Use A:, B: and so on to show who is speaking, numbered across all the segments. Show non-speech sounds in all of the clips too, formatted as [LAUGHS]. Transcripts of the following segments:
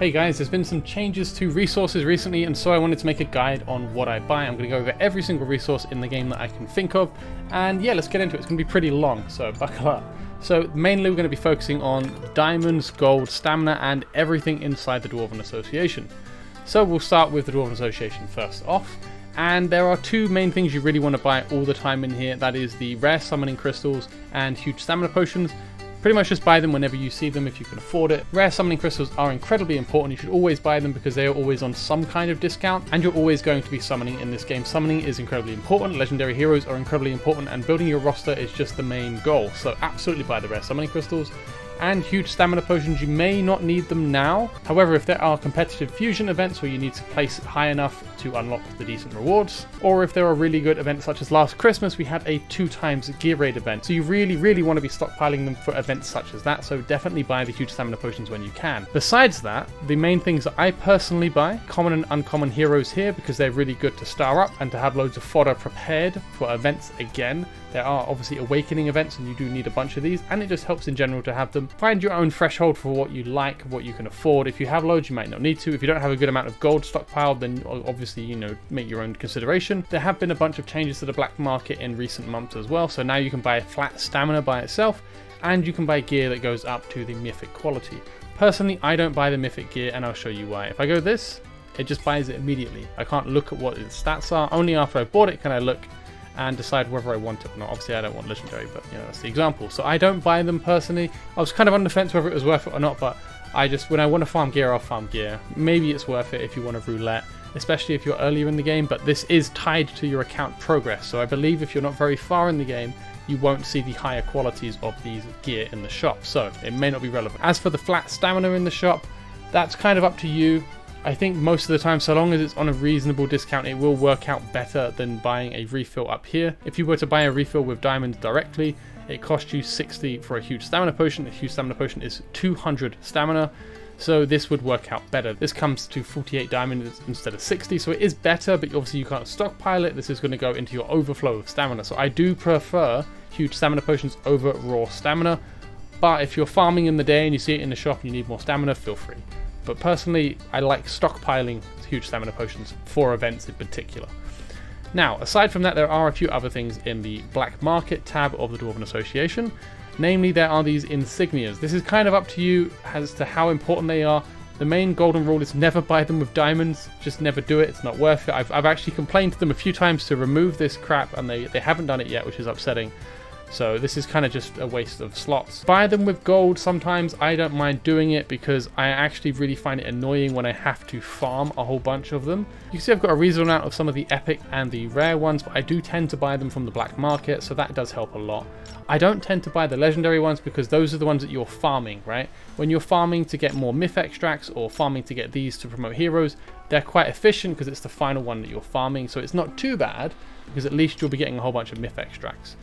A: Hey guys, there's been some changes to resources recently and so I wanted to make a guide on what I buy. I'm going to go over every single resource in the game that I can think of and yeah, let's get into it. It's going to be pretty long, so [LAUGHS] buckle up. So mainly we're going to be focusing on diamonds, gold, stamina and everything inside the Dwarven Association. So we'll start with the Dwarven Association first off. And there are two main things you really want to buy all the time in here. That is the rare summoning crystals and huge stamina potions. Pretty much just buy them whenever you see them if you can afford it. Rare summoning crystals are incredibly important. You should always buy them because they are always on some kind of discount and you're always going to be summoning in this game. Summoning is incredibly important. Legendary heroes are incredibly important and building your roster is just the main goal. So absolutely buy the rare summoning crystals and huge stamina potions, you may not need them now. However, if there are competitive fusion events where you need to place high enough to unlock the decent rewards, or if there are really good events such as last Christmas, we had a two times gear raid event. So you really, really want to be stockpiling them for events such as that. So definitely buy the huge stamina potions when you can. Besides that, the main things that I personally buy, common and uncommon heroes here because they're really good to star up and to have loads of fodder prepared for events again. There are obviously awakening events and you do need a bunch of these and it just helps in general to have them. Find your own threshold for what you like, what you can afford. If you have loads, you might not need to. If you don't have a good amount of gold stockpiled, then obviously, you know, make your own consideration. There have been a bunch of changes to the black market in recent months as well. So now you can buy a flat stamina by itself and you can buy gear that goes up to the mythic quality. Personally, I don't buy the mythic gear and I'll show you why. If I go this, it just buys it immediately. I can't look at what its stats are. Only after I bought it can I look and decide whether I want it or not. Obviously, I don't want legendary, but you know that's the example. So I don't buy them personally. I was kind of on the fence whether it was worth it or not, but I just when I want to farm gear, I'll farm gear. Maybe it's worth it if you want to roulette, especially if you're earlier in the game. But this is tied to your account progress, so I believe if you're not very far in the game, you won't see the higher qualities of these gear in the shop. So it may not be relevant. As for the flat stamina in the shop, that's kind of up to you. I think most of the time, so long as it's on a reasonable discount, it will work out better than buying a refill up here. If you were to buy a refill with diamonds directly, it costs you 60 for a huge stamina potion. A huge stamina potion is 200 stamina, so this would work out better. This comes to 48 diamonds instead of 60, so it is better, but obviously you can't stockpile it. This is going to go into your overflow of stamina, so I do prefer huge stamina potions over raw stamina, but if you're farming in the day and you see it in the shop and you need more stamina, feel free. But personally, I like stockpiling huge stamina potions for events in particular. Now, aside from that, there are a few other things in the Black Market tab of the Dwarven Association. Namely, there are these insignias. This is kind of up to you as to how important they are. The main golden rule is never buy them with diamonds. Just never do it. It's not worth it. I've, I've actually complained to them a few times to remove this crap, and they, they haven't done it yet, which is upsetting. So this is kind of just a waste of slots. Buy them with gold sometimes. I don't mind doing it because I actually really find it annoying when I have to farm a whole bunch of them. You can see I've got a reasonable amount of some of the epic and the rare ones, but I do tend to buy them from the black market, so that does help a lot. I don't tend to buy the legendary ones because those are the ones that you're farming, right? When you're farming to get more myth extracts or farming to get these to promote heroes, they're quite efficient because it's the final one that you're farming, so it's not too bad because at least you'll be getting a whole bunch of myth extracts.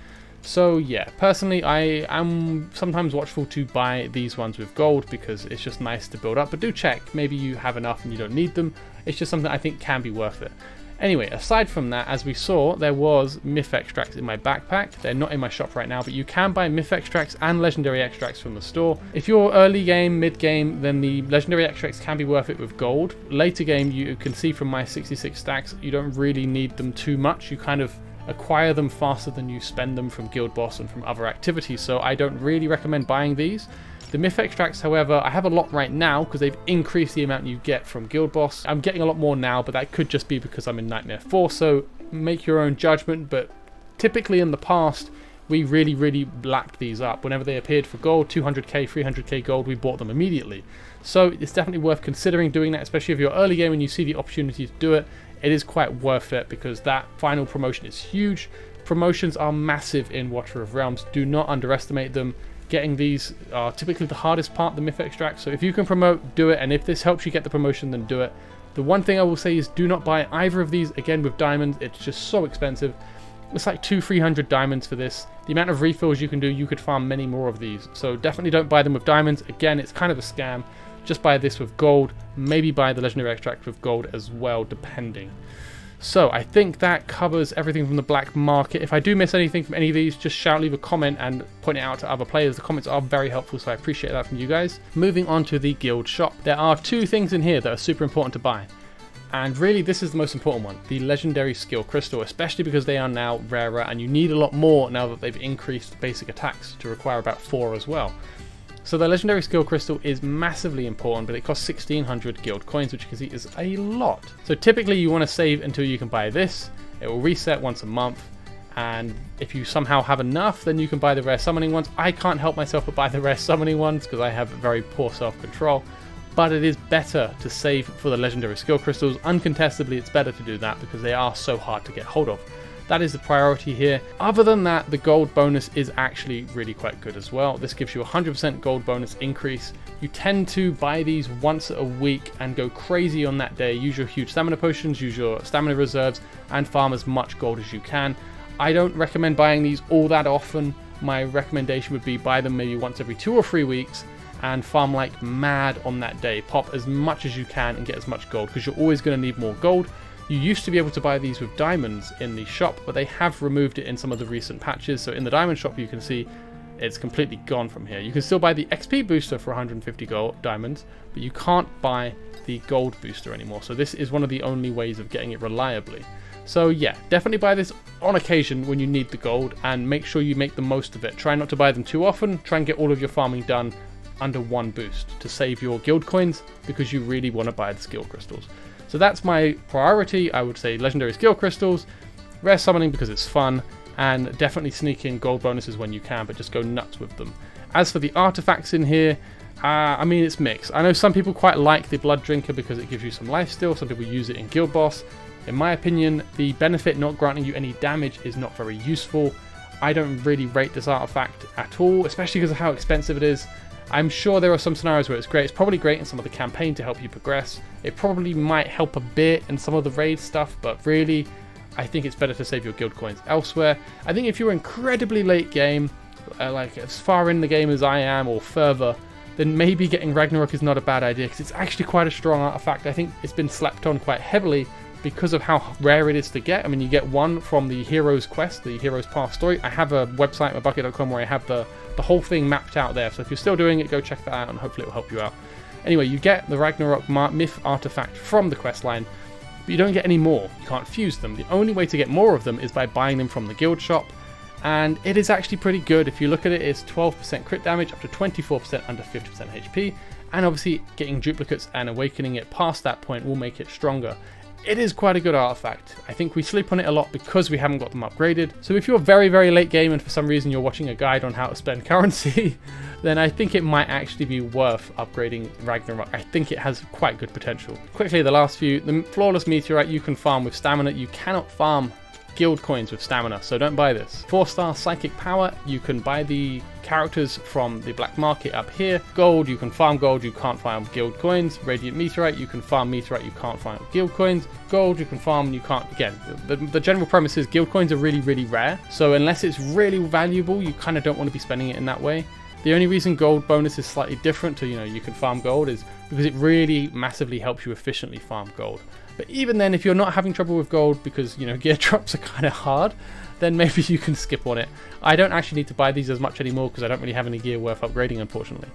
A: So yeah, personally I am sometimes watchful to buy these ones with gold because it's just nice to build up, but do check, maybe you have enough and you don't need them, it's just something I think can be worth it. Anyway, aside from that, as we saw, there was myth extracts in my backpack. They're not in my shop right now, but you can buy myth extracts and legendary extracts from the store. If you're early game, mid game, then the legendary extracts can be worth it with gold. Later game, you can see from my 66 stacks, you don't really need them too much. You kind of acquire them faster than you spend them from Guild Boss and from other activities, so I don't really recommend buying these. The Myth Extracts, however, I have a lot right now because they've increased the amount you get from Guild Boss. I'm getting a lot more now, but that could just be because I'm in Nightmare 4, so make your own judgment, but typically in the past, we really, really lapped these up. Whenever they appeared for gold, 200k, 300k gold, we bought them immediately. So it's definitely worth considering doing that, especially if you're early game and you see the opportunity to do it it is quite worth it because that final promotion is huge. Promotions are massive in Watcher of Realms. Do not underestimate them. Getting these are typically the hardest part, the myth extract. So if you can promote, do it. And if this helps you get the promotion, then do it. The one thing I will say is do not buy either of these again with diamonds. It's just so expensive. It's like two, three hundred diamonds for this. The amount of refills you can do, you could farm many more of these. So definitely don't buy them with diamonds. Again, it's kind of a scam. Just buy this with gold, maybe buy the legendary extract with gold as well, depending. So I think that covers everything from the black market. If I do miss anything from any of these, just shout, leave a comment and point it out to other players. The comments are very helpful, so I appreciate that from you guys. Moving on to the guild shop. There are two things in here that are super important to buy. And really, this is the most important one, the legendary skill crystal, especially because they are now rarer and you need a lot more now that they've increased basic attacks to require about four as well. So the legendary skill crystal is massively important, but it costs 1600 guild coins, which you can see is a lot. So typically you want to save until you can buy this. It will reset once a month, and if you somehow have enough, then you can buy the rare summoning ones. I can't help myself but buy the [LAUGHS] rare summoning ones because I have very poor self-control but it is better to save for the legendary skill crystals. Uncontestably, it's better to do that because they are so hard to get hold of. That is the priority here. Other than that, the gold bonus is actually really quite good as well. This gives you 100% gold bonus increase. You tend to buy these once a week and go crazy on that day. Use your huge stamina potions, use your stamina reserves, and farm as much gold as you can. I don't recommend buying these all that often. My recommendation would be buy them maybe once every two or three weeks and farm like mad on that day. Pop as much as you can and get as much gold because you're always going to need more gold. You used to be able to buy these with diamonds in the shop, but they have removed it in some of the recent patches. So in the diamond shop, you can see it's completely gone from here. You can still buy the XP booster for 150 gold diamonds, but you can't buy the gold booster anymore. So this is one of the only ways of getting it reliably. So yeah, definitely buy this on occasion when you need the gold and make sure you make the most of it. Try not to buy them too often. Try and get all of your farming done under one boost to save your guild coins because you really want to buy the skill crystals. So that's my priority. I would say legendary skill crystals, rare summoning because it's fun, and definitely sneak in gold bonuses when you can, but just go nuts with them. As for the artifacts in here, uh, I mean, it's mixed. I know some people quite like the Blood Drinker because it gives you some life steal. Some people use it in Guild Boss. In my opinion, the benefit not granting you any damage is not very useful. I don't really rate this artifact at all, especially because of how expensive it is. I'm sure there are some scenarios where it's great. It's probably great in some of the campaign to help you progress. It probably might help a bit in some of the raid stuff, but really, I think it's better to save your guild coins elsewhere. I think if you're incredibly late game, uh, like as far in the game as I am or further, then maybe getting Ragnarok is not a bad idea because it's actually quite a strong artifact. I think it's been slapped on quite heavily because of how rare it is to get. I mean, you get one from the Hero's Quest, the Hero's Path story. I have a website, mabucket.com, where I have the, the whole thing mapped out there. So if you're still doing it, go check that out and hopefully it will help you out. Anyway, you get the Ragnarok Myth artifact from the quest line, but you don't get any more. You can't fuse them. The only way to get more of them is by buying them from the guild shop. And it is actually pretty good. If you look at it, it's 12% crit damage, up to 24% under 50% HP. And obviously, getting duplicates and awakening it past that point will make it stronger it is quite a good artifact. I think we sleep on it a lot because we haven't got them upgraded. So if you're very, very late game and for some reason you're watching a guide on how to spend [LAUGHS] currency, then I think it might actually be worth upgrading Ragnarok. I think it has quite good potential. Quickly, the last few. The Flawless Meteorite you can farm with stamina. You cannot farm guild coins with stamina, so don't buy this. 4 star psychic power, you can buy the characters from the black market up here. Gold, you can farm gold, you can't farm guild coins. Radiant meteorite, you can farm meteorite, you can't farm guild coins. Gold, you can farm, you can't, again, the, the general premise is guild coins are really, really rare. So unless it's really valuable, you kind of don't want to be spending it in that way. The only reason gold bonus is slightly different to, you know, you can farm gold is because it really massively helps you efficiently farm gold. But even then, if you're not having trouble with gold because, you know, [LAUGHS] gear drops are kind of hard, then maybe you can skip on it. I don't actually need to buy these as much anymore because I don't really have any gear worth upgrading, unfortunately.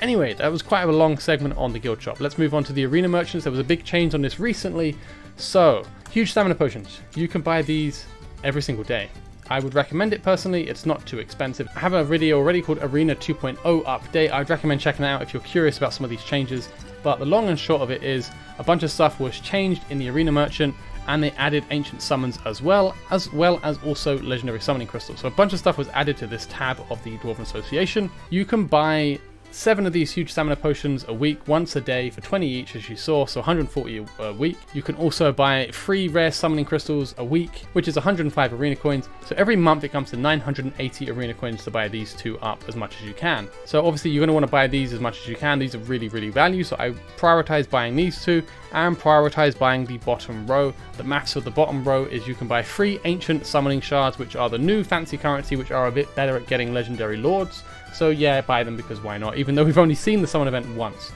A: Anyway, that was quite a long segment on the guild shop. Let's move on to the arena merchants. There was a big change on this recently. So, huge stamina potions. You can buy these every single day. I would recommend it personally, it's not too expensive. I have a video already called Arena 2.0 Update. I'd recommend checking it out if you're curious about some of these changes. But the long and short of it is a bunch of stuff was changed in the Arena Merchant and they added ancient summons as well, as well as also legendary summoning crystals. So a bunch of stuff was added to this tab of the Dwarven Association. You can buy seven of these huge stamina potions a week, once a day for 20 each, as you saw, so 140 a week. You can also buy three rare summoning crystals a week, which is 105 arena coins. So every month it comes to 980 arena coins to buy these two up as much as you can. So obviously you're going to want to buy these as much as you can. These are really, really value. So I prioritize buying these two and prioritize buying the bottom row. The maths of the bottom row is you can buy three ancient summoning shards, which are the new fancy currency, which are a bit better at getting legendary lords. So yeah, buy them because why not? Even though we've only seen the summon event once.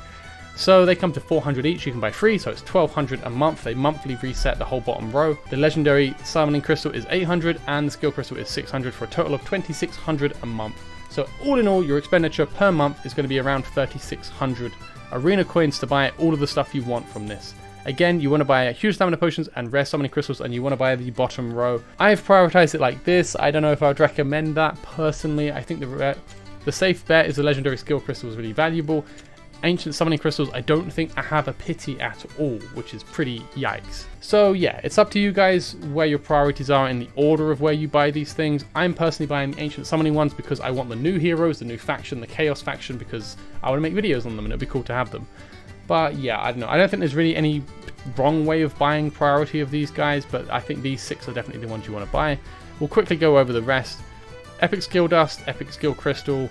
A: So they come to 400 each, you can buy three, so it's 1200 a month. They monthly reset the whole bottom row. The legendary summoning crystal is 800 and the skill crystal is 600 for a total of 2600 a month. So all in all, your expenditure per month is going to be around 3600 arena coins to buy all of the stuff you want from this. Again, you want to buy a huge stamina potions and rare summoning crystals, and you want to buy the bottom row. I've prioritized it like this. I don't know if I would recommend that personally. I think the the safe bet is the legendary skill crystal is really valuable, Ancient Summoning Crystals, I don't think I have a pity at all, which is pretty yikes. So yeah, it's up to you guys where your priorities are in the order of where you buy these things. I'm personally buying the Ancient Summoning ones because I want the new heroes, the new faction, the Chaos faction, because I want to make videos on them and it'd be cool to have them. But yeah, I don't know. I don't think there's really any wrong way of buying priority of these guys, but I think these six are definitely the ones you want to buy. We'll quickly go over the rest. Epic Skill Dust, Epic Skill Crystal,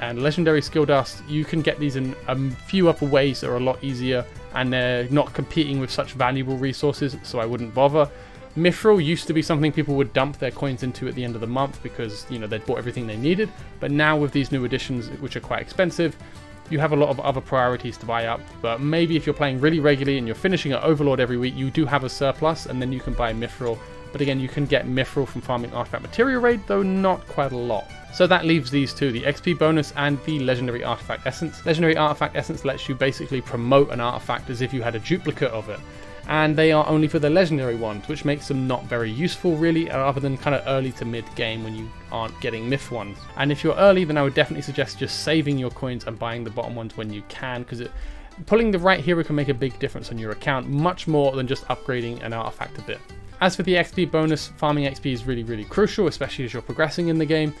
A: and legendary skill dust. You can get these in a few other ways that are a lot easier and they're not competing with such valuable resources so I wouldn't bother. Mithril used to be something people would dump their coins into at the end of the month because you know they'd bought everything they needed. But now with these new additions which are quite expensive you have a lot of other priorities to buy up. But maybe if you're playing really regularly and you're finishing at Overlord every week you do have a surplus and then you can buy Mithril but again you can get Mithril from farming Artifact Material Raid though not quite a lot so that leaves these two, the XP bonus and the Legendary Artifact Essence. Legendary Artifact Essence lets you basically promote an artifact as if you had a duplicate of it. And they are only for the legendary ones, which makes them not very useful really, uh, other than kind of early to mid game when you aren't getting myth ones. And if you're early, then I would definitely suggest just saving your coins and buying the bottom ones when you can, because it pulling the right hero can make a big difference on your account, much more than just upgrading an artifact a bit. As for the XP bonus, farming XP is really, really crucial, especially as you're progressing in the game.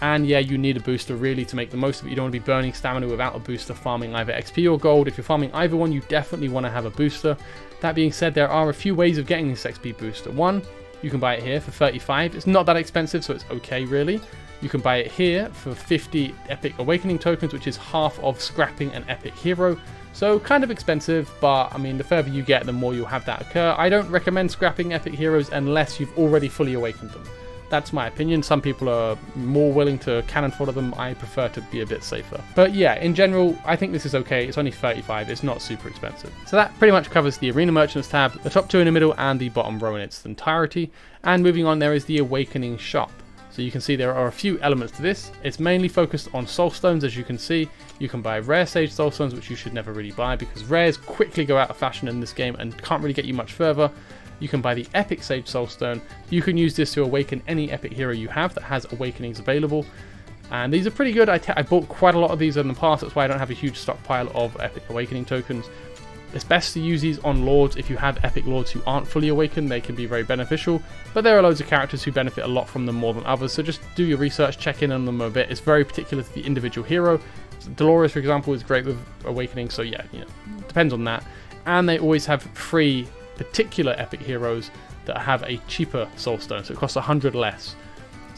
A: And yeah, you need a booster really to make the most of it. You don't want to be burning stamina without a booster farming either XP or gold. If you're farming either one, you definitely want to have a booster. That being said, there are a few ways of getting this XP booster. One, you can buy it here for 35. It's not that expensive, so it's okay really. You can buy it here for 50 Epic Awakening tokens, which is half of scrapping an Epic Hero. So kind of expensive, but I mean, the further you get, the more you'll have that occur. I don't recommend scrapping Epic Heroes unless you've already fully awakened them. That's my opinion. Some people are more willing to cannon fodder them. I prefer to be a bit safer. But yeah, in general, I think this is okay. It's only 35. It's not super expensive. So that pretty much covers the Arena Merchants tab, the top two in the middle, and the bottom row in its entirety. And moving on, there is the Awakening shop. So you can see there are a few elements to this. It's mainly focused on soul stones as you can see. You can buy rare sage soul stones which you should never really buy because rares quickly go out of fashion in this game and can't really get you much further. You can buy the Epic Sage Soulstone. You can use this to awaken any epic hero you have that has awakenings available. And these are pretty good. I, I bought quite a lot of these in the past, that's why I don't have a huge stockpile of Epic Awakening tokens. It's best to use these on Lords. If you have Epic Lords who aren't fully awakened, they can be very beneficial. But there are loads of characters who benefit a lot from them more than others, so just do your research, check in on them a bit. It's very particular to the individual hero. Dolores, for example, is great with Awakening, so yeah, you know, depends on that. And they always have free particular epic heroes that have a cheaper soulstone, so it costs 100 less.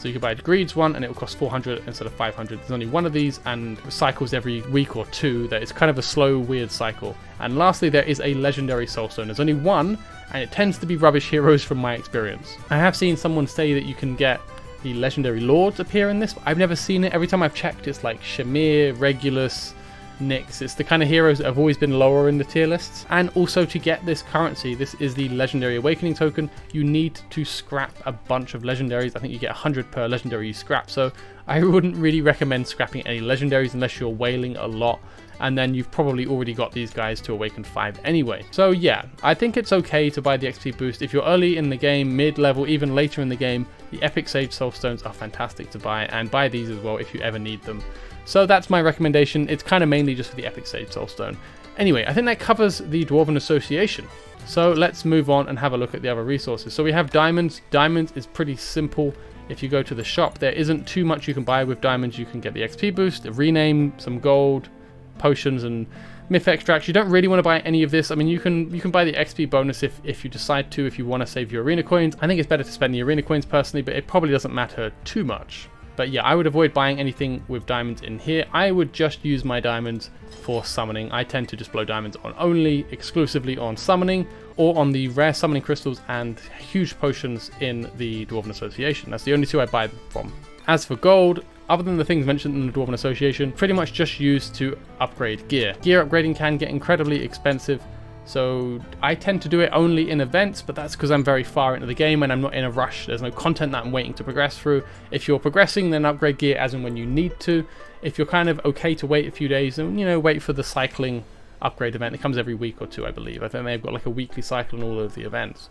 A: So you can buy a Greed's one and it will cost 400 instead of 500. There's only one of these and cycles every week or two. That it's kind of a slow, weird cycle. And lastly, there is a legendary soulstone. There's only one and it tends to be rubbish heroes from my experience. I have seen someone say that you can get the legendary lords appear in this, I've never seen it. Every time I've checked, it's like Shamir, Regulus, Nyx. It's the kind of heroes that have always been lower in the tier lists. And also to get this currency, this is the Legendary Awakening token, you need to scrap a bunch of legendaries. I think you get 100 per legendary you scrap. So I [LAUGHS] wouldn't really recommend scrapping any legendaries unless you're whaling a lot and then you've probably already got these guys to awaken 5 anyway. So yeah, I think it's okay to buy the XP boost. If you're early in the game, mid-level, even later in the game, the Epic Sage Soul Stones are fantastic to buy, and buy these as well if you ever need them. So that's my recommendation. It's kind of mainly just for the Epic Sage Soulstone. Anyway, I think that covers the Dwarven Association. So let's move on and have a look at the other resources. So we have diamonds. Diamonds is pretty simple. If you go to the shop, there isn't too much you can buy with diamonds. You can get the XP boost, rename, some gold, potions, and myth extracts. You don't really want to buy any of this. I mean, you can you can buy the XP bonus if, if you decide to, if you want to save your arena coins. I think it's better to spend the arena coins personally, but it probably doesn't matter too much. But yeah, I would avoid buying anything with diamonds in here. I would just use my diamonds for summoning. I tend to just blow diamonds on only, exclusively on summoning, or on the rare summoning crystals and huge potions in the Dwarven Association. That's the only two I buy from. As for gold, other than the things mentioned in the Dwarven Association, pretty much just used to upgrade gear. Gear upgrading can get incredibly expensive, so I tend to do it only in events, but that's because I'm very far into the game and I'm not in a rush. There's no content that I'm waiting to progress through. If you're progressing, then upgrade gear as and when you need to. If you're kind of okay to wait a few days, then you know wait for the cycling upgrade event. It comes every week or two, I believe. I think they've got like a weekly cycle in all of the events.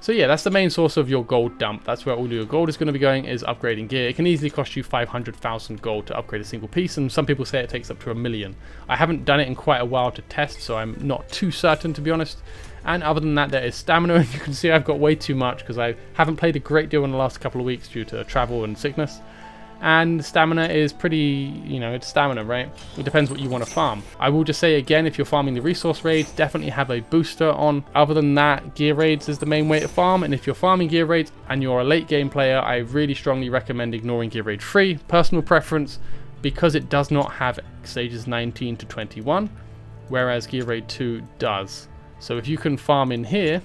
A: So yeah, that's the main source of your gold dump. That's where all your gold is going to be going, is upgrading gear. It can easily cost you 500,000 gold to upgrade a single piece, and some people say it takes up to a million. I haven't done it in quite a while to test, so I'm not too certain, to be honest. And other than that, there is stamina, and [LAUGHS] you can see I've got way too much, because I haven't played a great deal in the last couple of weeks due to travel and sickness and stamina is pretty, you know, it's stamina, right? It depends what you want to farm. I will just say again, if you're farming the resource raids, definitely have a booster on. Other than that, gear raids is the main way to farm, and if you're farming gear raids and you're a late game player, I really strongly recommend ignoring gear raid 3. Personal preference, because it does not have stages 19 to 21, whereas gear raid 2 does. So if you can farm in here,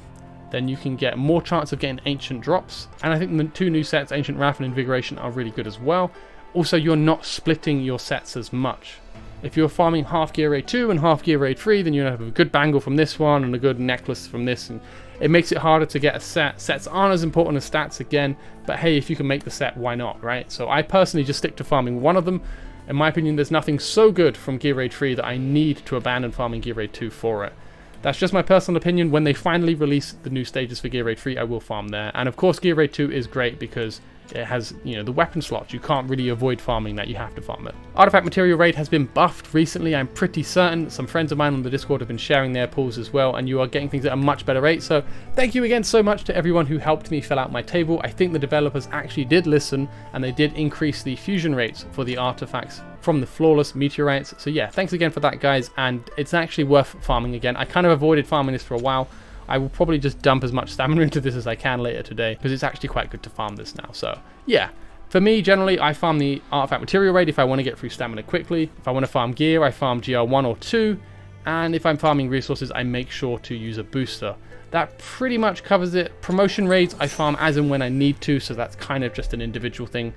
A: then you can get more chance of getting ancient drops. And I think the two new sets, Ancient Wrath and Invigoration, are really good as well. Also, you're not splitting your sets as much. If you're farming half Gear Raid 2 and half Gear Raid 3, then you have a good bangle from this one and a good necklace from this. And it makes it harder to get a set. Sets aren't as important as stats again, but hey, if you can make the set, why not, right? So I personally just stick to farming one of them. In my opinion, there's nothing so good from Gear Raid 3 that I need to abandon farming Gear Raid 2 for it. That's just my personal opinion. When they finally release the new stages for Gear Raid 3, I will farm there. And of course, Gear Raid 2 is great because it has, you know, the weapon slots. You can't really avoid farming that. You have to farm it. Artifact Material Raid has been buffed recently. I'm pretty certain. Some friends of mine on the Discord have been sharing their pulls as well, and you are getting things at a much better rate. So thank you again so much to everyone who helped me fill out my table. I think the developers actually did listen, and they did increase the fusion rates for the artifacts from the flawless meteorites. So yeah, thanks again for that, guys. And it's actually worth farming again. I kind of avoided farming this for a while. I will probably just dump as much stamina [LAUGHS] into this as I can later today because it's actually quite good to farm this now. So yeah, for me, generally, I farm the artifact material raid if I want to get through stamina quickly. If I want to farm gear, I farm GR1 or 2. And if I'm farming resources, I make sure to use a booster. That pretty much covers it. Promotion raids, I farm as and when I need to, so that's kind of just an individual thing.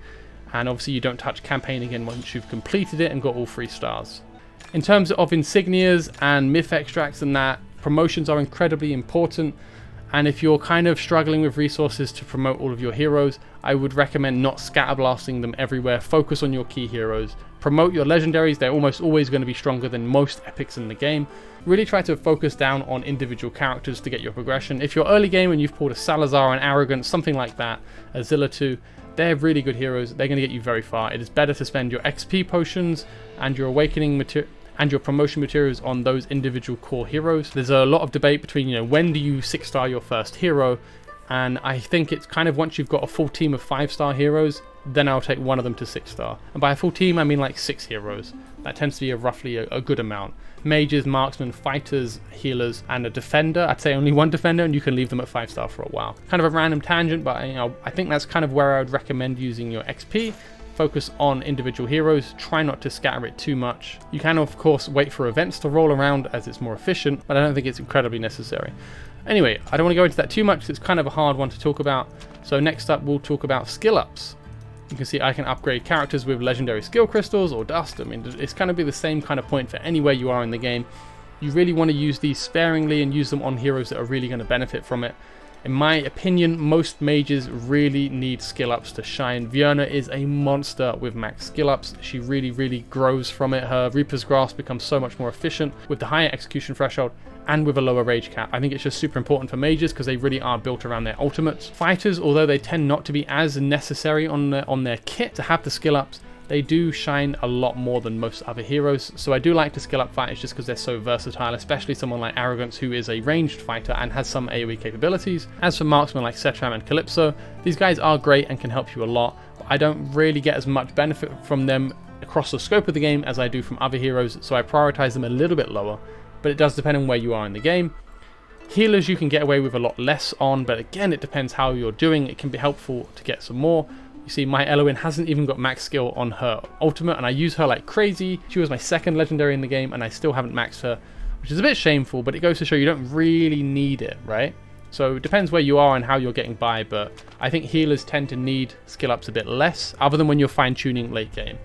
A: And obviously you don't touch campaign again once you've completed it and got all three stars. In terms of insignias and myth extracts and that, promotions are incredibly important. And if you're kind of struggling with resources to promote all of your heroes, I would recommend not scatterblasting them everywhere. Focus on your key heroes. Promote your legendaries, they're almost always going to be stronger than most epics in the game. Really try to focus down on individual characters to get your progression. If you're early game and you've pulled a Salazar, an Arrogant, something like that, a Xilatu, they're really good heroes. They're going to get you very far. It is better to spend your XP potions and your awakening material and your promotion materials on those individual core heroes. There's a lot of debate between, you know, when do you six star your first hero? And I think it's kind of once you've got a full team of five star heroes, then I'll take one of them to six star. And by a full team, I mean like six heroes. That tends to be a roughly a, a, good amount. Mages, marksmen, fighters, healers, and a defender. I'd say only one defender, and you can leave them at five star for a while. Kind of a random tangent, but you know, I think that's kind of where I would recommend using your XP. Focus on individual heroes, try not to scatter it too much. You can of course wait for events to roll around as it's more efficient, but I don't think it's incredibly necessary. Anyway, I don't want to go into that too much, it's kind of a hard one to talk about. So next up we'll talk about skill ups. You can see I can upgrade characters with legendary skill crystals or dust. I mean, it's going to be the same kind of point for anywhere you are in the game. You really want to use these sparingly and use them on heroes that are really going to benefit from it. In my opinion, most mages really need skill ups to shine. Vierna is a monster with max skill ups. She really, really grows from it. Her Reaper's Grasp becomes so much more efficient with the higher execution threshold and with a lower rage cap. I think it's just super important for mages because they really are built around their ultimates. Fighters, although they tend not to be as necessary on their, on their kit to have the skill ups, they do shine a lot more than most other heroes. So I do like to skill up fighters just because they're so versatile, especially someone like Arrogance who is a ranged fighter and has some AoE capabilities. As for marksmen like Setram and Calypso, these guys are great and can help you a lot, but I don't really get as much benefit from them across the scope of the game as I do from other heroes, so I prioritize them a little bit lower, but it does depend on where you are in the game. Healers you can get away with a lot less on, but again it depends how you're doing, it can be helpful to get some more. You see, my Eloin hasn't even got max skill on her ultimate, and I use her like crazy. She was my second legendary in the game, and I still haven't maxed her, which is a bit shameful, but it goes to show you don't really need it, right? So it depends where you are and how you're getting by, but I think healers tend to need skill ups a bit less, other than when you're fine tuning late game.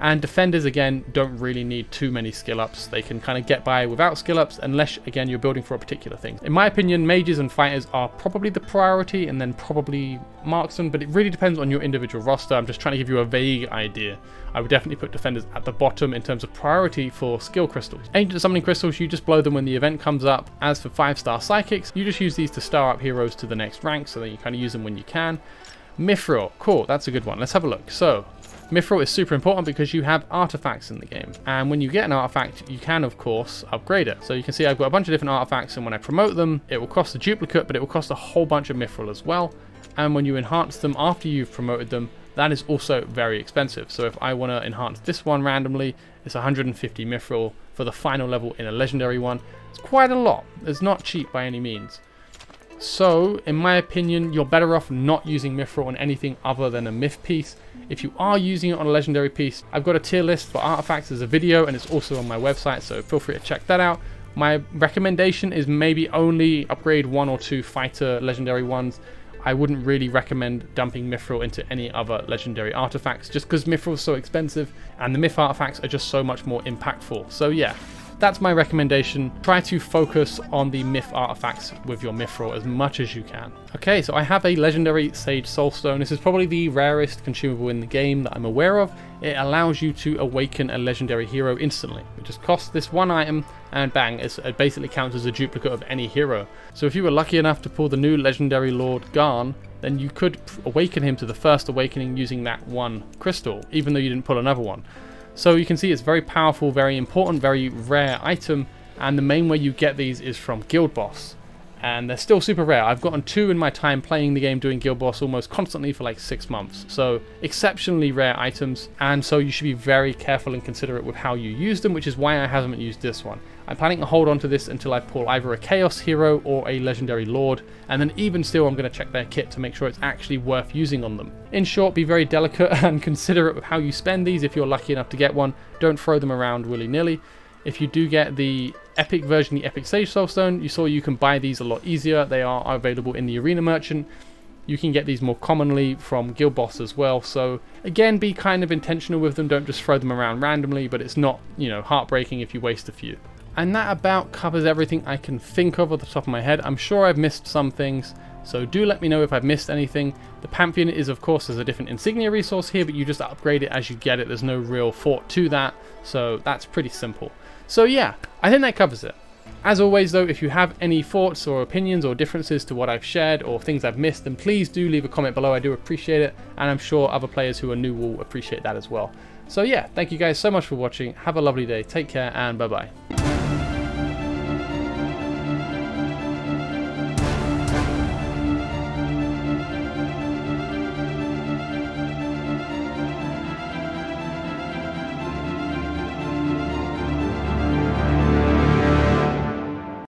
A: And defenders, again, don't really need too many skill ups. They can kind of get by without skill ups, unless, again, you're building for a particular thing. In my opinion, mages and fighters are probably the priority, and then probably marksmen, but it really depends on your individual roster. I'm just trying to give you a vague idea. I would definitely put defenders at the bottom in terms of priority for skill crystals. Ancient summoning crystals, you just blow them when the event comes up. As for 5-star psychics, you just use these to star up heroes to the next rank, so that you kind of use them when you can. Mithril, cool, that's a good one. Let's have a look. So, Mithril is super important because you have artifacts in the game. And when you get an artifact, you can, of course, upgrade it. So you can see I've got a bunch of different artifacts, and when I promote them, it will cost a duplicate, but it will cost a whole bunch of Mithril as well. And when you enhance them after you've promoted them, that is also very expensive. So if I want to enhance this one randomly, it's 150 Mithril for the final level in a legendary one. It's quite a lot. It's not cheap by any means. So, in my opinion, you're better off not using Mithril on anything other than a myth piece. If you are using it on a legendary piece, I've got a tier list for artifacts as a video and it's also on my website, so feel free to check that out. My recommendation is maybe only upgrade one or two fighter legendary ones. I wouldn't really recommend dumping Mithril into any other legendary artifacts just because Mithril is so expensive and the myth artifacts are just so much more impactful. So yeah, that's my recommendation. Try to focus on the myth artifacts with your mithril as much as you can. Okay, so I have a legendary Sage Soulstone. This is probably the rarest consumable in the game that I'm aware of. It allows you to awaken a legendary hero instantly. It just costs this one item and bang, it basically counts as a duplicate of any hero. So if you were lucky enough to pull the new legendary Lord Garn, then you could awaken him to the first awakening using that one crystal, even though you didn't pull another one. So you can see it's very powerful, very important, very rare item, and the main way you get these is from Guild Boss and they're still super rare. I've gotten two in my time playing the game doing Guild Boss almost constantly for like six months. So exceptionally rare items, and so you should be very careful and considerate with how you use them, which is why I haven't used this one. I'm planning to hold on to this until I pull either a Chaos Hero or a Legendary Lord, and then even still I'm going to check their kit to make sure it's actually worth using on them. In short, be very delicate [LAUGHS] and considerate with how you spend these if you're lucky enough to get one. Don't throw them around willy-nilly. If you do get the Epic version, the Epic Sage Soulstone, you saw you can buy these a lot easier. They are available in the Arena Merchant. You can get these more commonly from Guild Boss as well. So again, be kind of intentional with them. Don't just throw them around randomly, but it's not, you know, heartbreaking if you waste a few. And that about covers everything I can think of at the top of my head. I'm sure I've missed some things, so do let me know if I've missed anything. The Pantheon is, of course, there's a different insignia resource here, but you just upgrade it as you get it. There's no real thought to that, so that's pretty simple. So yeah, I think that covers it. As always though, if you have any thoughts or opinions or differences to what I've shared or things I've missed, then please do leave a comment below. I do appreciate it, and I'm sure other players who are new will appreciate that as well. So yeah, thank you guys so much for watching. Have a lovely day, take care, and bye-bye.